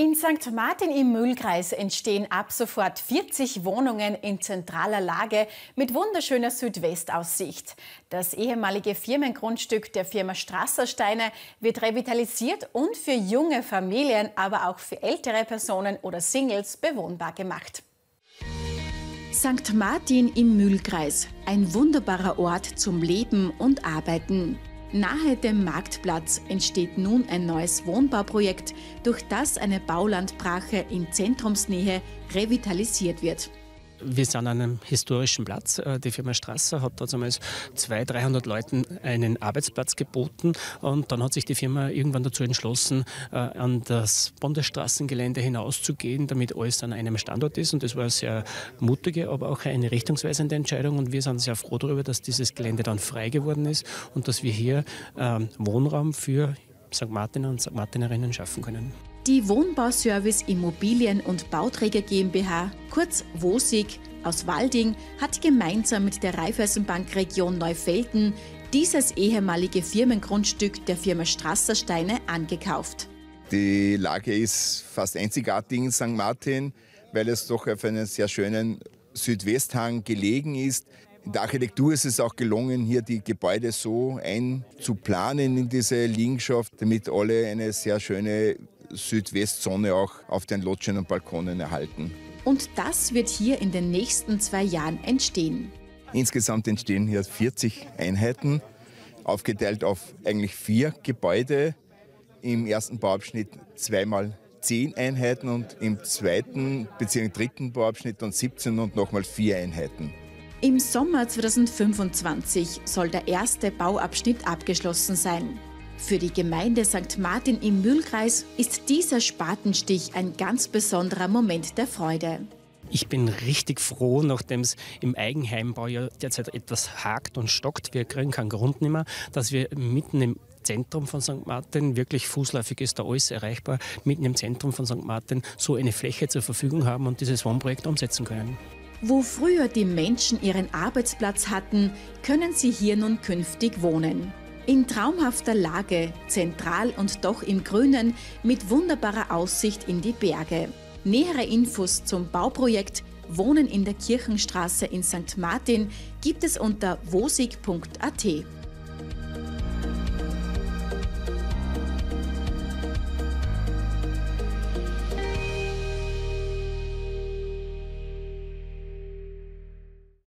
In St. Martin im Mühlkreis entstehen ab sofort 40 Wohnungen in zentraler Lage mit wunderschöner Südwestaussicht. Das ehemalige Firmengrundstück der Firma Strassersteine wird revitalisiert und für junge Familien, aber auch für ältere Personen oder Singles bewohnbar gemacht. St. Martin im Mühlkreis, ein wunderbarer Ort zum Leben und Arbeiten. Nahe dem Marktplatz entsteht nun ein neues Wohnbauprojekt, durch das eine Baulandbrache in Zentrumsnähe revitalisiert wird. Wir sind an einem historischen Platz. Äh, die Firma Strasser hat damals 200, 300 Leuten einen Arbeitsplatz geboten und dann hat sich die Firma irgendwann dazu entschlossen, äh, an das Bundesstraßengelände hinauszugehen, damit alles an einem Standort ist und das war eine sehr mutige, aber auch eine richtungsweisende Entscheidung und wir sind sehr froh darüber, dass dieses Gelände dann frei geworden ist und dass wir hier ähm, Wohnraum für St. Martiner und St. Martinerinnen schaffen können. Die Wohnbauservice Immobilien und Bauträger GmbH, kurz WOSIG, aus Walding hat gemeinsam mit der Raiffeisenbank Region Neufelden dieses ehemalige Firmengrundstück der Firma Strassersteine angekauft. Die Lage ist fast einzigartig in St. Martin, weil es doch auf einem sehr schönen Südwesthang gelegen ist. In der Architektur ist es auch gelungen, hier die Gebäude so einzuplanen in diese Liegenschaft, damit alle eine sehr schöne Südwestsonne auch auf den Lodgen und Balkonen erhalten. Und das wird hier in den nächsten zwei Jahren entstehen. Insgesamt entstehen hier 40 Einheiten, aufgeteilt auf eigentlich vier Gebäude. Im ersten Bauabschnitt zweimal zehn Einheiten und im zweiten bzw. dritten Bauabschnitt dann 17 und nochmal vier Einheiten. Im Sommer 2025 soll der erste Bauabschnitt abgeschlossen sein. Für die Gemeinde St. Martin im Mühlkreis ist dieser Spatenstich ein ganz besonderer Moment der Freude. Ich bin richtig froh, nachdem es im Eigenheimbau ja derzeit etwas hakt und stockt. Wir kriegen keinen Grund mehr, dass wir mitten im Zentrum von St. Martin, wirklich fußläufig ist da alles erreichbar, mitten im Zentrum von St. Martin so eine Fläche zur Verfügung haben und dieses Wohnprojekt umsetzen können. Wo früher die Menschen ihren Arbeitsplatz hatten, können sie hier nun künftig wohnen. In traumhafter Lage, zentral und doch im Grünen, mit wunderbarer Aussicht in die Berge. Nähere Infos zum Bauprojekt Wohnen in der Kirchenstraße in St. Martin gibt es unter wosig.at.